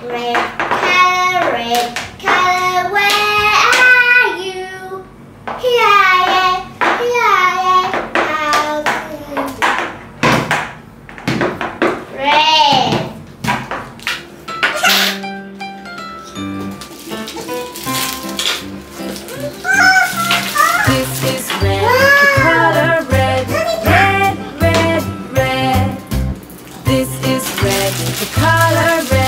Red color, red color, where are you? Here I am, here I am, how you? Red. This is red, the color red, red, red, red. This is red, the color red,